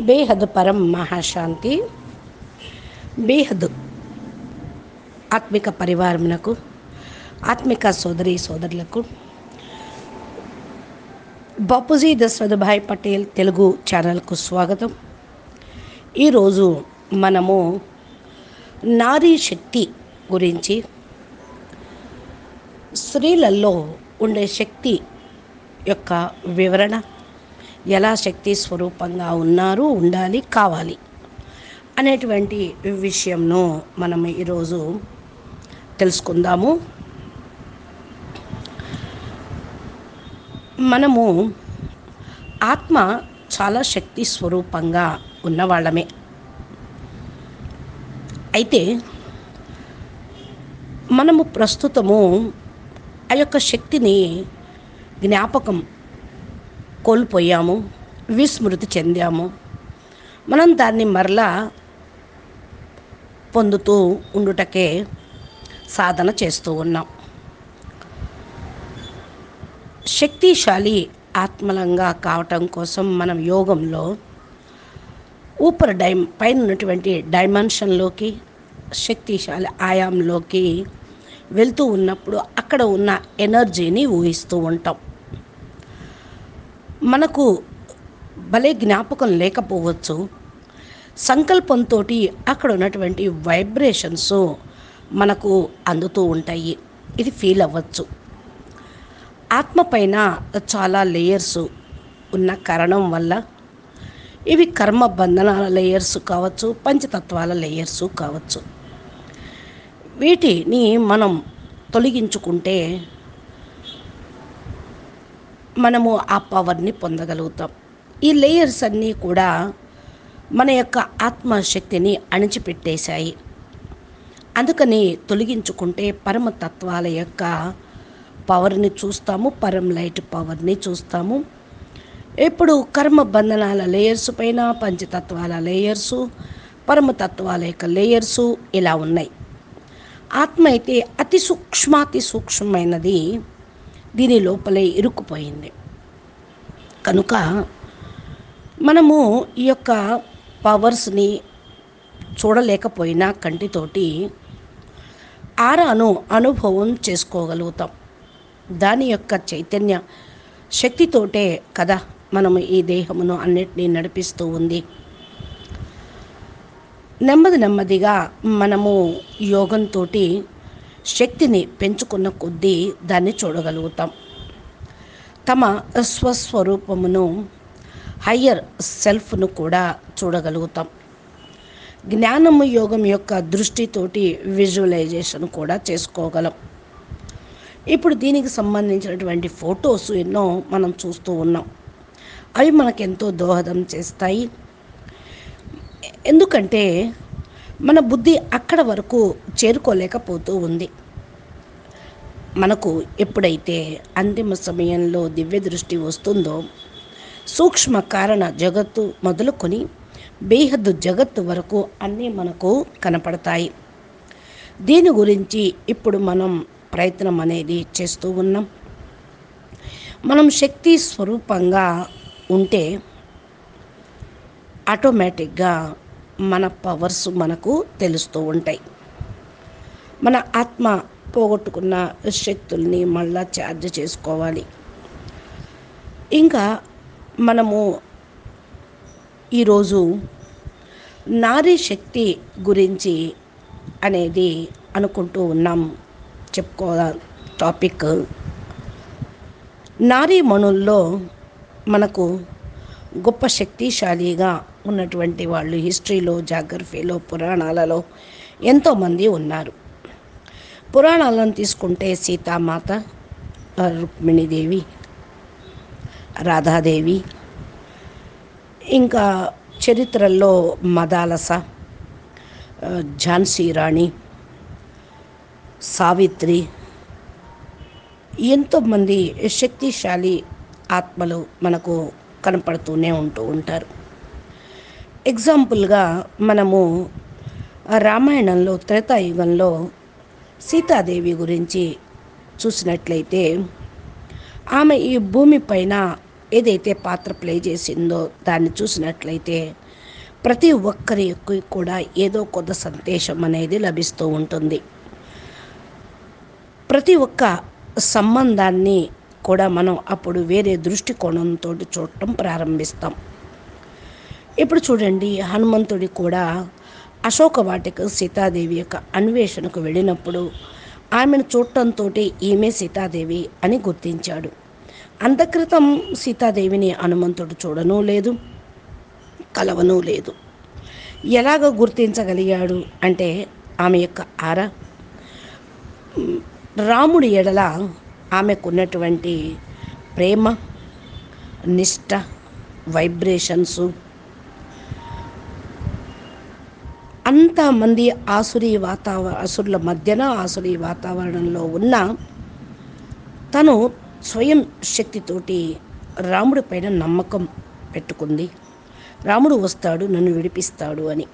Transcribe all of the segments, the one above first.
బేహద్ పరం మహాశాంతి. బేహద్ ఆత్మిక పరివారమునకు ఆత్మిక సోదరి సోదరులకు. బాపూజీ దశరథభాయ్ పటేల్ తెలుగు ఛానల్కు స్వాగతం. ఈరోజు మనము నారీ శక్తి గురించి స్త్రీలలో ఉండే శక్తి యొక్క వివరణ ఎలా శక్తి స్వరూపంగా ఉన్నారు ఉండాలి కావాలి అనేటువంటి విషయంను మనం ఈరోజు తెలుసుకుందాము. మనము ఆత్మ చాలా శక్తి స్వరూపంగా ఉన్నవాళ్ళమే. అయితే మనము ప్రస్తుతము ఆ యొక్క శక్తిని జ్ఞాపకం కోల్పోయాము విస్మృతి చెందాము. మనం దాన్ని మరలా పొందుతూ ఉండుటకే సాధన చేస్తూ ఉన్నాం. శక్తిశాలి ఆత్మలంగా కావటం కోసం మనం యోగంలో ఊపర్ డై పైన ఉన్నటువంటి డైమెన్షన్లోకి శక్తిశాలి ఆయాంలోకి వెళ్తూ ఉన్నప్పుడు అక్కడ ఉన్న ఎనర్జీని ఊహిస్తూ ఉంటాం. మనకు భలే జ్ఞాపకం లేకపోవచ్చు. సంకల్పంతో అక్కడ ఉన్నటువంటి వైబ్రేషన్స్ మనకు అందుతూ ఉంటాయి. ఇది ఫీల్ అవ్వచ్చు. ఆత్మ పైన చాలా లేయర్స్ ఉన్న కారణం వల్ల ఇవి కర్మ బంధనాల లేయర్స్ కావచ్చు పంచతత్వాల లేయర్స్ కావచ్చు. వీటిని మనం తొలగించుకుంటే మనము ఆ పవర్ని పొందగలుగుతాం. ఈ లేయర్స్ అన్నీ కూడా మన యొక్క ఆత్మశక్తిని అణిచిపెట్టేశాయి. అందుకని తొలగించుకుంటే పరమతత్వాల యొక్క పవర్ని చూస్తాము పరం లైట్ పవర్ని చూస్తాము. ఇప్పుడు కర్మ బంధనాల లేయర్స్ పైన పంచతత్వాల లేయర్సు పరమతత్వాల యొక్క లేయర్సు ఇలా ఉన్నాయి. ఆత్మ అయితే అతి సూక్ష్మాతి సూక్ష్మమైనది. దీని లోపలే ఇరుక్కుపోయింది. కనుక మనము ఈ యొక్క పవర్స్ని చూడలేకపోయినా కంటితోటి ఆరాను అనుభవం చేసుకోగలుగుతాం. దాని యొక్క చైతన్య శక్తితోటే కదా మనము ఈ దేహమును అన్నిటినీ నడిపిస్తూ ఉంది. నెమ్మది నెమ్మదిగా మనము యోగంతో శక్తిని పెంచుకున్న కొద్దీ దాన్ని చూడగలుగుతాం. తమ స్వస్వరూపమును హయ్యర్ సెల్ఫ్ను కూడా చూడగలుగుతాం. జ్ఞానము యోగం యొక్క దృష్టితోటి విజువలైజేషన్ కూడా చేసుకోగలం. ఇప్పుడు దీనికి సంబంధించినటువంటి ఫొటోస్ ఎన్నో మనం చూస్తూ ఉన్నాం. అవి మనకెంతో దోహదం చేస్తాయి. ఎందుకంటే మన బుద్ధి అక్కడ వరకు చేరుకోలేకపోతూ ఉంది. మనకు ఎప్పుడైతే అంతిమ సమయంలో దివ్య దృష్టి వస్తుందో సూక్ష్మ కారణ జగత్తు మొదలుకొని బేహద్దు జగత్తు వరకు అన్నీ మనకు కనపడతాయి. దీని గురించి ఇప్పుడు మనం ప్రయత్నం అనేది చేస్తూ ఉన్నాం. మనం శక్తి స్వరూపంగా ఉంటే ఆటోమేటిక్గా మన పవర్స్ మనకు తెలుస్తూ ఉంటాయి. మన ఆత్మ పోగొట్టుకున్న శక్తుల్ని మళ్ళా ఛార్జ్ చేసుకోవాలి. ఇంకా మనము ఈరోజు నారీ శక్తి గురించి అనేది అనుకుంటూ ఉన్నాం. చెప్పుకోవాలి టాపిక్. నారీ మణుల్లో మనకు గొప్ప శక్తిశాలిగా ఉన్నటువంటి వాళ్ళు హిస్టరీలో జాగ్రఫీలో పురాణాలలో ఎంతోమంది ఉన్నారు. పురాణాలను తీసుకుంటే సీతామాత రుక్మిణీదేవి రాధాదేవి ఇంకా చరిత్రల్లో మదాలస ఝాన్సీ రాణి సావిత్రి ఎంతోమంది శక్తిశాలి ఆత్మలు మనకు కనపడుతూనే ఉంటూ ఉంటారు. ఎగ్జాంపుల్గా మనము రామాయణంలో త్రేతాయుగంలో సీతాదేవి గురించి చూసినట్లయితే ఆమె ఈ భూమి పైన ఏదైతే పాత్ర ప్లే చేసిందో దాన్ని చూసినట్లయితే ప్రతి ఒక్కరికి కూడా ఏదో కొత్త సందేశం అనేది లభిస్తూ ఉంటుంది. ప్రతి ఒక్క సంబంధాన్ని కూడా మనం అప్పుడు వేరే దృష్టికోణంతో చూడటం ప్రారంభిస్తాం. ఇప్పుడు చూడండి హనుమంతుడి కూడా అశోక వాటిక సీతాదేవి యొక్క అన్వేషణకు వెళ్ళినప్పుడు ఆమెను చూడటంతో ఈమె సీతాదేవి అని గుర్తించాడు. అంతక్రితం సీతాదేవిని హనుమంతుడు చూడనూ లేదు కలవనూ లేదు. ఎలాగ గుర్తించగలిగాడు అంటే ఆమె యొక్క ఆర? రాముడి ఎడల ఆమెకున్నటువంటి ప్రేమ నిష్ట వైబ్రేషన్సు అంతమంది ఆసురి వాతావరణ అసురుల మధ్యన ఆసురి వాతావరణంలో ఉన్న తను స్వయం శక్తితోటి రాముడి పైన నమ్మకం పెట్టుకుంది. రాముడు వస్తాడు నన్ను విడిపిస్తాడు అని.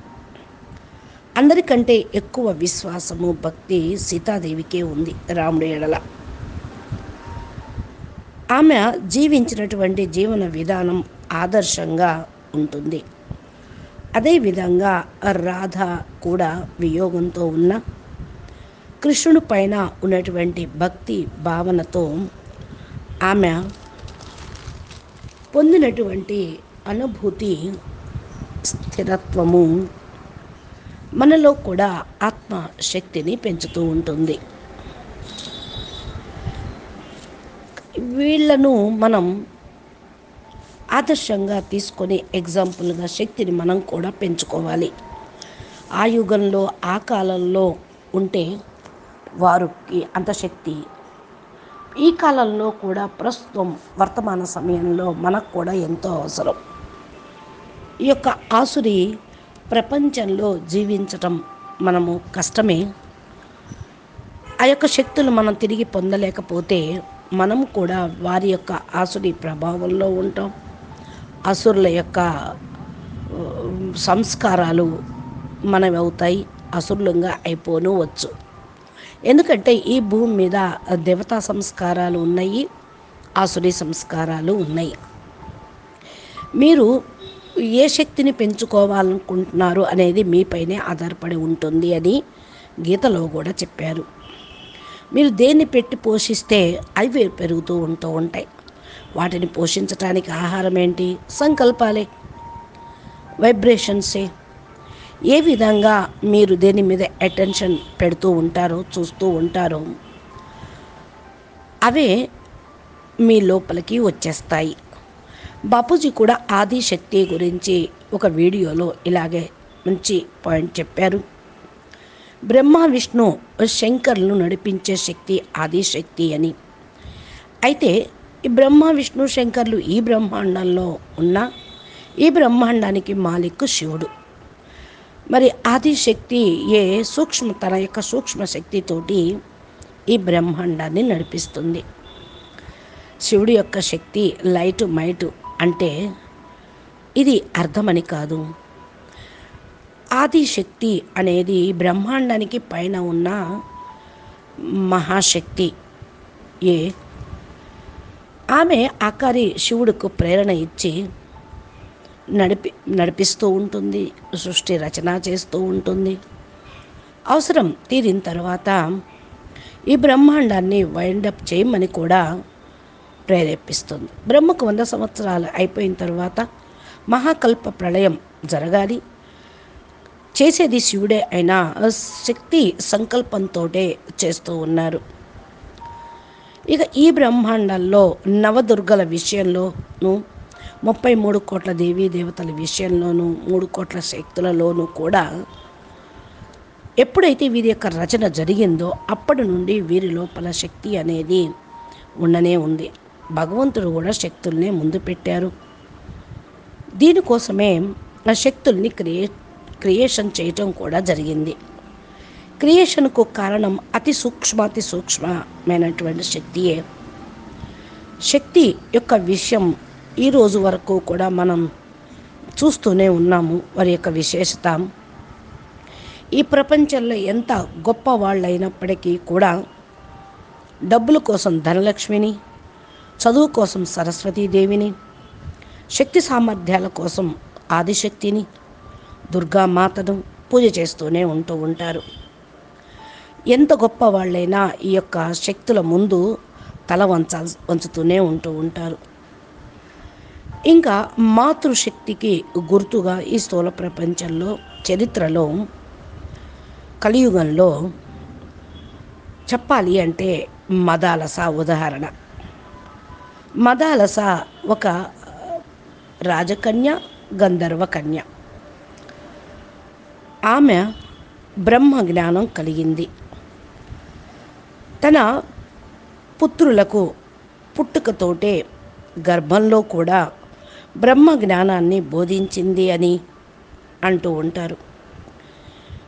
అందరికంటే ఎక్కువ విశ్వాసము భక్తి సీతాదేవికే ఉంది రాముడి ఎడల. ఆమె జీవించినటువంటి జీవన విధానం ఆదర్శంగా ఉంటుంది. అదేవిధంగా రాధ కూడా వియోగంతో ఉన్న కృష్ణుడి పైన ఉన్నటువంటి భక్తి భావనతో ఆమె పొందినటువంటి అనుభూతి స్థిరత్వము మనలో కూడా ఆత్మశక్తిని పెంచుతూ ఉంటుంది. వీళ్ళను మనం ఆదర్శంగా తీసుకొని ఎగ్జాంపుల్గా శక్తిని మనం కూడా పెంచుకోవాలి. ఆ యుగంలో ఆ కాలంలో ఉంటే వారికి అంత శక్తి. ఈ కాలంలో కూడా ప్రస్తుతం వర్తమాన సమయంలో మనకు కూడా ఎంతో అవసరం. ఈ యొక్క ఆసురి ప్రపంచంలో జీవించటం మనము కష్టమే. ఆ యొక్క శక్తులు మనం తిరిగి పొందలేకపోతే మనం కూడా వారి యొక్క ఆసురి ప్రభావంలో ఉంటాం. అసురుల యొక్క సంస్కారాలు మనవి అవుతాయి అసురులంగా అయిపోను వచ్చు. ఎందుకంటే ఈ భూమి మీద దేవతా సంస్కారాలు ఉన్నాయి ఆసురి సంస్కారాలు ఉన్నాయి. మీరు ఏ శక్తిని పెంచుకోవాలనుకుంటున్నారు అనేది మీపైనే ఆధారపడి ఉంటుంది అని గీతలో కూడా చెప్పారు. మీరు దేన్ని పెట్టి పోషిస్తే అవి పెరుగుతూ ఉంటూ ఉంటాయి. వాటిని పోషించటానికి ఆహారం ఏంటి సంకల్పాలే. వైబ్రేషన్సే. ఏ విధంగా మీరు దేని మీద అటెన్షన్ పెడుతూ ఉంటారో చూస్తూ ఉంటారో అవే మీ లోపలికి వచ్చేస్తాయి. బాపూజీ కూడా ఆది శక్తి గురించి ఒక వీడియోలో ఇలాగే మంచి పాయింట్ చెప్పారు. బ్రహ్మ విష్ణు శంకర్లను నడిపించే శక్తి ఆది శక్తి అని. అయితే ఈ బ్రహ్మ విష్ణు శంకర్లు ఈ బ్రహ్మాండంలో ఉన్న ఈ బ్రహ్మాండానికి మాలిక్ శివుడు. మరి ఆదిశక్తి ఏ సూక్ష్మ తన యొక్క సూక్ష్మ శక్తితోటి ఈ బ్రహ్మాండాన్ని నడిపిస్తుంది. శివుడి యొక్క శక్తి లైటు మైటు అంటే ఇది అర్థమని కాదు. ఆది శక్తి అనేది బ్రహ్మాండానికి పైన ఉన్న మహాశక్తి ఏ ఆమె ఆకారి శివుడికి ప్రేరణ ఇచ్చి నడిపి నడిపిస్తూ ఉంటుంది సృష్టి రచన చేస్తూ ఉంటుంది. అవసరం తీరిన తర్వాత ఈ బ్రహ్మాండాన్ని వైండప్ చేయమని కూడా ప్రేరేపిస్తుంది. బ్రహ్మకు వంద సంవత్సరాలు అయిపోయిన తర్వాత మహాకల్ప ప్రళయం జరగాలి. చేసేది శివుడే అయినా శక్తి సంకల్పంతో చేస్తూ ఉన్నారు. ఇక ఈ బ్రహ్మాండంలో నవదుర్గల విషయంలోనూ ముప్పై మూడు కోట్ల దేవీ దేవతల విషయంలోనూ మూడు కోట్ల శక్తులలోనూ కూడా ఎప్పుడైతే వీరి యొక్క రచన జరిగిందో అప్పటి నుండి వీరి లోపల శక్తి అనేది ఉండనే ఉంది. భగవంతుడు కూడా శక్తుల్నే ముందు పెట్టారు. దీనికోసమే ఆ శక్తుల్ని క్రియే క్రియేషన్ చేయటం కూడా జరిగింది. క్రియేషన్కు కారణం అతి సూక్ష్మాతి సూక్ష్మమైనటువంటి శక్తియే. శక్తి యొక్క విషయం ఈ రోజు వరకు కూడా మనం చూస్తూనే ఉన్నాము వారి యొక్క విశేషత. ఈ ప్రపంచంలో ఎంత గొప్ప వాళ్ళైనప్పటికీ కూడా డబ్బుల కోసం ధనలక్ష్మిని చదువు కోసం సరస్వతీదేవిని శక్తి సామర్థ్యాల కోసం ఆదిశక్తిని దుర్గామాతను పూజ చేస్తూనే ఉంటూ ఉంటారు. ఎంత గొప్ప వాళ్ళైనా ఈ యొక్క శక్తుల ముందు తల వంచాల్ వంచుతూనే ఉంటూ ఉంటారు. ఇంకా మాతృశక్తికి గుర్తుగా ఈ స్థూల ప్రపంచంలో చరిత్రలో కలియుగంలో చెప్పాలి అంటే మదాలస ఉదాహరణ. మదాలస ఒక రాజకన్య గంధర్వ కన్య. ఆమె బ్రహ్మ జ్ఞానం కలిగింది. తన పుత్రులకు పుట్టుకతోటే గర్భంలో కూడా బ్రహ్మ జ్ఞానాన్ని బోధించింది అని అంటూ ఉంటారు.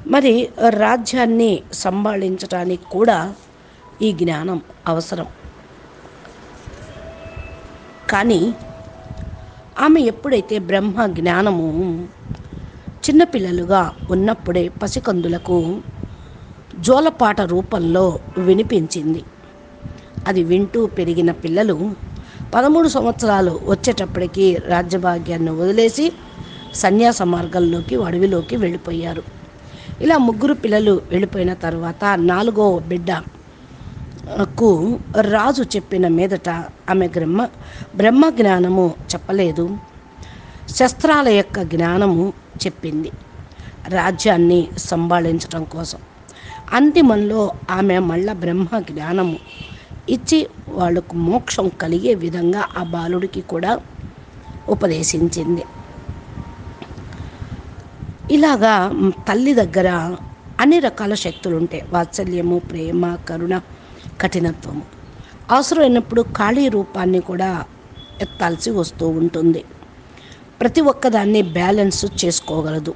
మరి రాజ్యాన్ని సంభాళించడానికి కూడా ఈ జ్ఞానం అవసరం. కానీ ఆమె ఎప్పుడైతే బ్రహ్మ జ్ఞానము చిన్నపిల్లలుగా ఉన్నప్పుడే పసికందులకు జోలపాట రూపంలో వినిపించింది. అది వింటూ పెరిగిన పిల్లలు పదమూడు సంవత్సరాలు వచ్చేటప్పటికి రాజ్యభాగ్యాన్ని వదిలేసి సన్యాస మార్గంలోకి అడవిలోకి వెళ్ళిపోయారు. ఇలా ముగ్గురు పిల్లలు వెళ్ళిపోయిన తర్వాత నాలుగో బిడ్డకు రాజు చెప్పిన మీదట ఆమె బ్రహ్మ బ్రహ్మ జ్ఞానము చెప్పలేదు. శస్త్రాల యొక్క జ్ఞానము చెప్పింది. రాజ్యాన్ని సంభాళించడం కోసం అంతిమంలో ఆమె మళ్ళా బ్రహ్మ జ్ఞానము ఇచ్చి వాళ్ళకు మోక్షం కలిగే విధంగా ఆ బాలుడికి కూడా ఉపదేశించింది. ఇలాగా తల్లి దగ్గర అన్ని రకాల శక్తులు ఉంటాయి వాత్సల్యము ప్రేమ కరుణ కఠినత్వము. అవసరమైనప్పుడు ఖాళీ రూపాన్ని కూడా ఎత్తాల్సి వస్తూ ఉంటుంది. ప్రతి ఒక్కదాన్ని బ్యాలెన్స్ చేసుకోగలదు.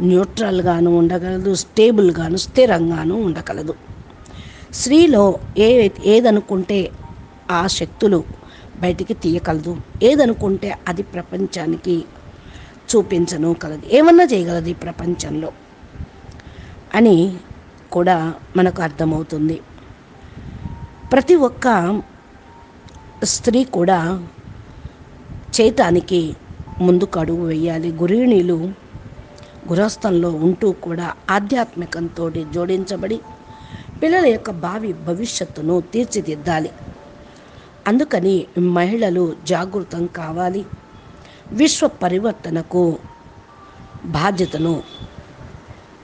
న్యూట్రల్గాను ఉండగలదు స్టేబుల్గాను స్థిరంగాను ఉండగలదు. స్త్రీలో ఏ ఏదనుకుంటే ఆ శక్తులు బయటికి తీయగలదు ఏదనుకుంటే అది ప్రపంచానికి చూపించను కలదు ఏమన్నా చేయగలదు ఈ ప్రపంచంలో అని కూడా మనకు అర్థమవుతుంది. ప్రతి ఒక్క స్త్రీ కూడా చేతానికి ముందుకు అడుగు వేయాలి. గురిణీలు గృహస్థంలో ఉంటూ కూడా ఆధ్యాత్మికంతో జోడించబడి పిల్లల యొక్క భావి భవిష్యత్తును తీర్చిదిద్దాలి. అందుకని మహిళలు జాగృతం కావాలి. విశ్వ పరివర్తనకు బాధ్యతను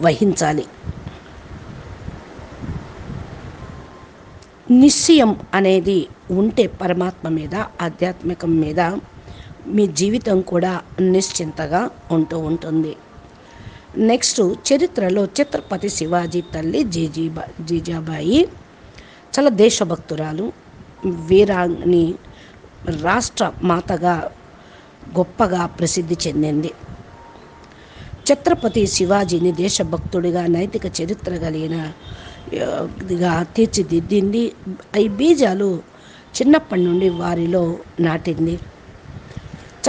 వహించాలి. నిశ్చయం అనేది ఉంటే పరమాత్మ మీద ఆధ్యాత్మికం మీద మీ జీవితం కూడా నిశ్చింతగా ఉంటూ ఉంటుంది. నెక్స్ట్ చరిత్రలో ఛత్రపతి శివాజీ తల్లి జీజీబా జీజాబాయి చాలా దేశభక్తురాలు వీరాన్ని రాష్ట్ర మాతగా గొప్పగా ప్రసిద్ధి చెందింది. ఛత్రపతి శివాజీని దేశభక్తుడిగా నైతిక చరిత్ర కలిగిన తీర్చిదిద్దింది. ఈ బీజాలు చిన్నప్పటి నుండి వారిలో నాటింది.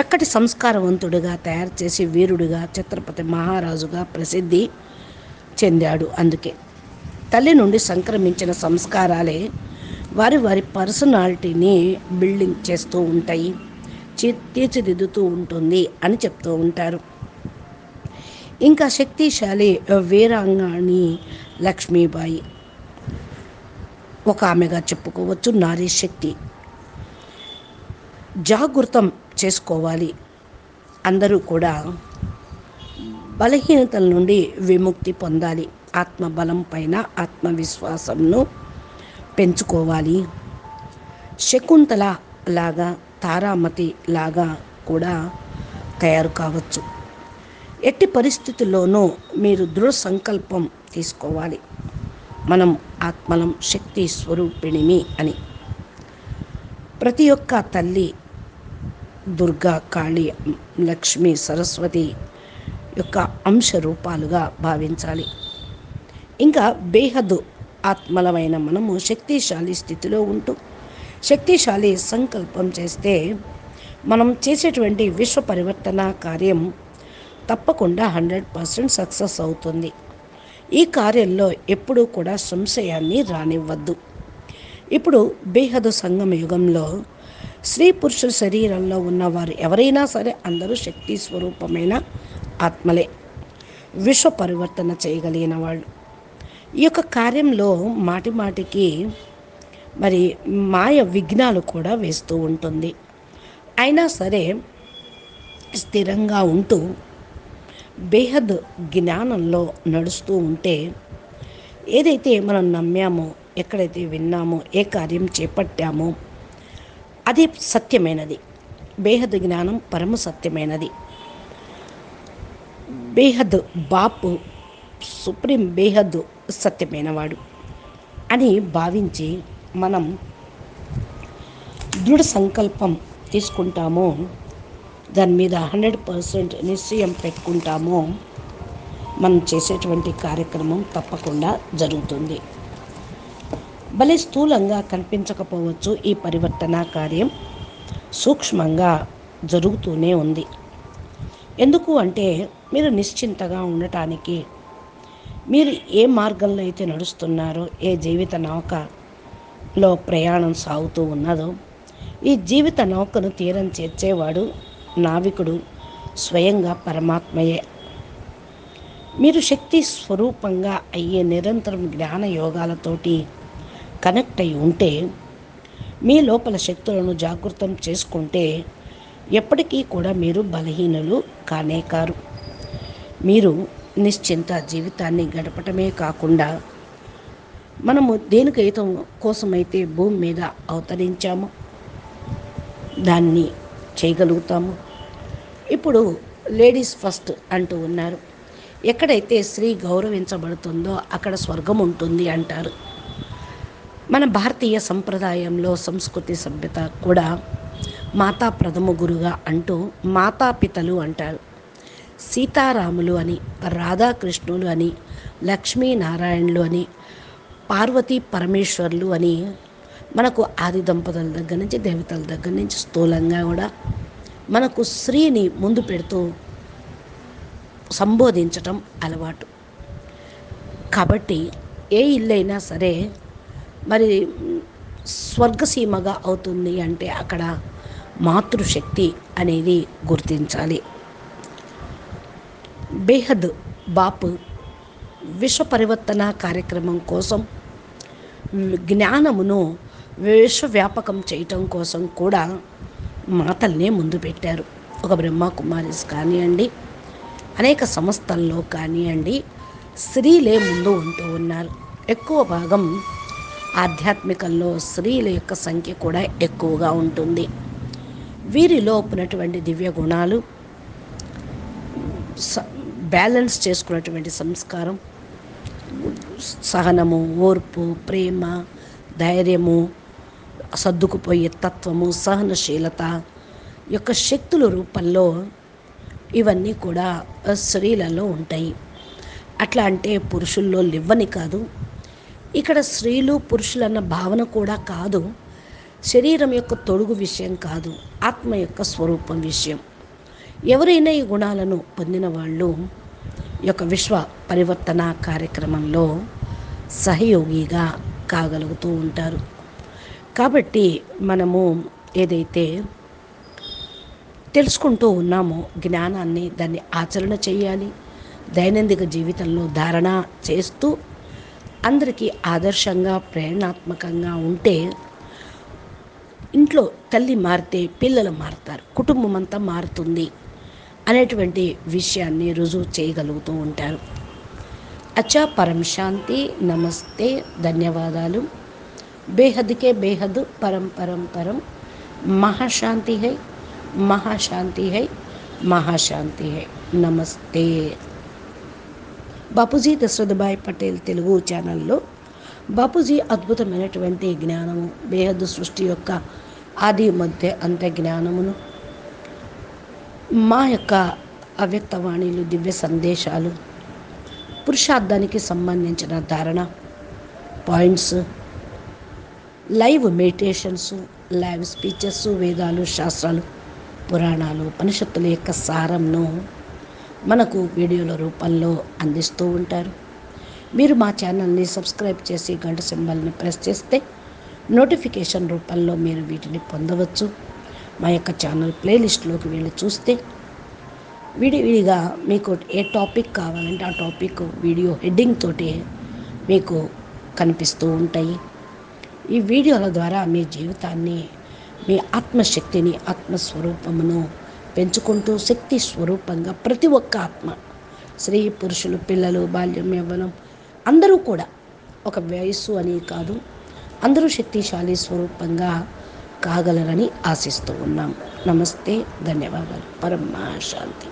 చక్కటి సంస్కారవంతుడిగా తయారు చేసి వీరుడిగా ఛత్రపతి మహారాజుగా ప్రసిద్ధి చెందాడు. అందుకే తల్లి నుండి సంక్రమించిన సంస్కారాలే వారి వారి పర్సనాలిటీని బిల్డింగ్ చేస్తూ ఉంటాయి చీ- తీర్చిదిద్దుతూ ఉంటుంది అని చెప్తూ ఉంటారు. ఇంకా శక్తిశాలి వీరాంగాణి లక్ష్మీబాయి. ఒక ఆమెగా చెప్పుకోవచ్చు నారీ శక్తి. జాగృతం చేసుకోవాలి. అందరూ కూడా బలహీనతల నుండి విముక్తి పొందాలి. ఆత్మబలం పైన ఆత్మవిశ్వాసంను పెంచుకోవాలి. శకుంతల లాగా తారామతి లాగా కూడా తయారు కావచ్చు. ఎట్టి పరిస్థితుల్లోనూ మీరు దృఢ సంకల్పం తీసుకోవాలి. మనం ఆత్మలం శక్తి స్వరూపిణిమి అని. ప్రతి ఒక్క తల్లి దుర్గా కాళీ లక్ష్మి సరస్వతి యొక్క అంశ రూపాలుగా భావించాలి. ఇంకా బేహద్దు ఆత్మలమైన మనము శక్తిశాలి స్థితిలో ఉంటూ శక్తిశాలి సంకల్పం చేస్తే మనం చేసేటువంటి విశ్వ పరివర్తన కార్యం తప్పకుండా హండ్రెడ్ పర్సెంట్ సక్సెస్ అవుతుంది. ఈ కార్యంలో ఎప్పుడూ కూడా సంశయాన్ని రానివ్వద్దు. ఇప్పుడు బేహదు సంగమ యుగంలో స్త్రీ పురుషుల శరీరంలో ఉన్నవారు ఎవరైనా సరే అందరూ శక్తి స్వరూపమైన ఆత్మలే. విశ్వ పరివర్తన చేయగలిగిన వాళ్ళు. ఈ యొక్క కార్యంలో మాటి మాటికి మరి మాయ విఘ్నాలు కూడా వేస్తూ ఉంటుంది. అయినా సరే స్థిరంగా ఉంటూ బేహద్ జ్ఞానంలో నడుస్తూ ఉంటే ఏదైతే మనం నమ్మామో ఎక్కడైతే విన్నామో ఏ కార్యం చేపట్టామో అది సత్యమైనది. బేహద్ జ్ఞానం పరమ సత్యమైనది. బేహద్ బాపు సుప్రీం బేహద్ సత్యమైనవాడు అని భావించి మనం దృఢ సంకల్పం తీసుకుంటామో. దాని మీద హండ్రెడ్ పర్సెంట్ నిశ్చయం పెట్టుకుంటామో. మనం చేసేటువంటి కార్యక్రమం తప్పకుండా జరుగుతుంది. భలే స్థూలంగా కనిపించకపోవచ్చు ఈ పరివర్తన కార్యం. సూక్ష్మంగా జరుగుతూనే ఉంది. ఎందుకు అంటే మీరు నిశ్చింతగా ఉండటానికి మీరు ఏ మార్గంలో అయితే నడుస్తున్నారో ఏ జీవిత నౌకలో ప్రయాణం సాగుతూ ఉన్నదో ఈ జీవిత నౌకను తీరం చేర్చేవాడు నావికుడు స్వయంగా పరమాత్మయే. మీరు శక్తి స్వరూపంగా అయ్యే నిరంతరం జ్ఞాన యోగాలతోటి కనెక్ట్ అయి ఉంటే మీ లోపల శక్తులను జాగృతం చేసుకుంటే ఎప్పటికీ కూడా మీరు బలహీనులు కానే కారు. మీరు నిశ్చింత జీవితాన్ని గడపటమే కాకుండా మనము దేనికైతే కోసమైతే భూమి మీద అవతరించామో దాన్ని చేయగలుగుతాము. ఇప్పుడు లేడీస్ ఫస్ట్ అంటూ ఉన్నారు. ఎక్కడైతే స్త్రీ గౌరవించబడుతుందో అక్కడ స్వర్గం ఉంటుంది అంటారు. మన భారతీయ సంప్రదాయంలో సంస్కృతి సభ్యత కూడా మాతా ప్రథమ గురుగా అంటూ మాతాపితలు అంటారు. సీతారాములు అని రాధాకృష్ణులు అని లక్ష్మీనారాయణులు అని పార్వతీ పరమేశ్వర్లు అని మనకు ఆది దంపతుల దగ్గర నుంచి దేవతల దగ్గర నుంచి స్థూలంగా కూడా మనకు స్త్రీని ముందు పెడుతూ సంబోధించటం అలవాటు. కాబట్టి ఏ ఇల్లైనా సరే మరి స్వర్గసీమగా అవుతుంది అంటే అక్కడ మాతృశక్తి అనేది గుర్తించాలి. బేహద్ బాపు విశ్వ పరివర్తన కార్యక్రమం కోసం జ్ఞానమును విశ్వవ్యాపకం చేయటం కోసం కూడా మాతల్నే ముందు పెట్టారు. ఒక బ్రహ్మకుమారిస్ కానివ్వండి అనేక సంస్థల్లో కానివ్వండి స్త్రీలే ముందు ఉంటూ ఉన్నారు. ఎక్కువ భాగం ఆధ్యాత్మికంలో స్త్రీల యొక్క సంఖ్య కూడా ఎక్కువగా ఉంటుంది. వీరిలో ఉన్నటువంటి దివ్య గుణాలు స- బ్యాలెన్స్ చేసుకున్నటువంటి సంస్కారం సహనము ఓర్పు ప్రేమ ధైర్యము సర్దుకుపోయే తత్వము సహనశీలత యొక్క శక్తుల రూపంలో ఇవన్నీ కూడా స్త్రీలలో ఉంటాయి. అట్లా అంటే పురుషుల్లో లివ్వని కాదు ఇక్కడ స్త్రీలు పురుషులన్న భావన కూడా కాదు. శరీరం యొక్క తొడుగు విషయం కాదు. ఆత్మ యొక్క స్వరూపం విషయం. ఎవరైనా ఈ గుణాలను పొందిన వాళ్ళు యొక్క విశ్వ పరివర్తన కార్యక్రమంలో సహయోగిగా కాగలుగుతూ ఉంటారు. కాబట్టి మనము ఏదైతే తెలుసుకుంటూ ఉన్నామో జ్ఞానాన్ని దాన్ని ఆచరణ చేయాలి. దైనందిక జీవితంలో ధారణ చేస్తూ అందరికీ ఆదర్శంగా ప్రేరణాత్మకంగా ఉంటే ఇంట్లో తల్లి మారితే పిల్లలు మారుతారు కుటుంబం అంతా మారుతుంది అనేటువంటి విషయాన్ని రుజువు చేయగలుగుతూ ఉంటారు. అచ్చా పరం శాంతి నమస్తే ధన్యవాదాలు. బేహద్కే బేహద్ పరం పరం పరం. మహాశాంతి హై మహాశాంతి హై మహాశాంతి హై. నమస్తే. బాపూజీ దశరథభాయ్ పటేల్ తెలుగు ఛానల్లో బాపూజీ అద్భుతమైనటువంటి జ్ఞానము బేహద్దు సృష్టి యొక్క ఆది మధ్య అంత జ్ఞానమును మా యొక్క అవ్యక్తవాణిలు దివ్య సందేశాలు పురుషార్థానికి సంబంధించిన ధారణ points live meditations live speeches వేదాలు శాస్త్రాలు పురాణాలు ఉపనిషత్తుల యొక్క సారంను మనకు వీడియోల రూపంలో అందిస్తూ ఉంటారు. మీరు మా ఛానల్ని సబ్స్క్రైబ్ చేసి గంట సింబల్ని ప్రెస్ చేస్తే నోటిఫికేషన్ రూపంలో మీరు వీటిని పొందవచ్చు. మా యొక్క ఛానల్ ప్లేలిస్ట్లోకి వెళ్ళి చూస్తే విడివిడిగా మీకు ఏ టాపిక్ కావాలంటే ఆ టాపిక్ వీడియో హెడ్డింగ్ తోటి మీకు కనిపిస్తూ ఉంటాయి. ఈ వీడియోల ద్వారా మీ జీవితాన్ని మీ ఆత్మశక్తిని ఆత్మస్వరూపమును పెంచుకుంటూ శక్తి స్వరూపంగా ప్రతి ఒక్క ఆత్మ స్త్రీ పురుషులు పిల్లలు బాల్యం యవ్వనం అందరూ కూడా ఒక వయస్సు అని కాదు అందరూ శక్తిశాలి స్వరూపంగా కాగలరని ఆశిస్తూ ఉన్నాం. నమస్తే ధన్యవాదాలు. పరమా శాంతి.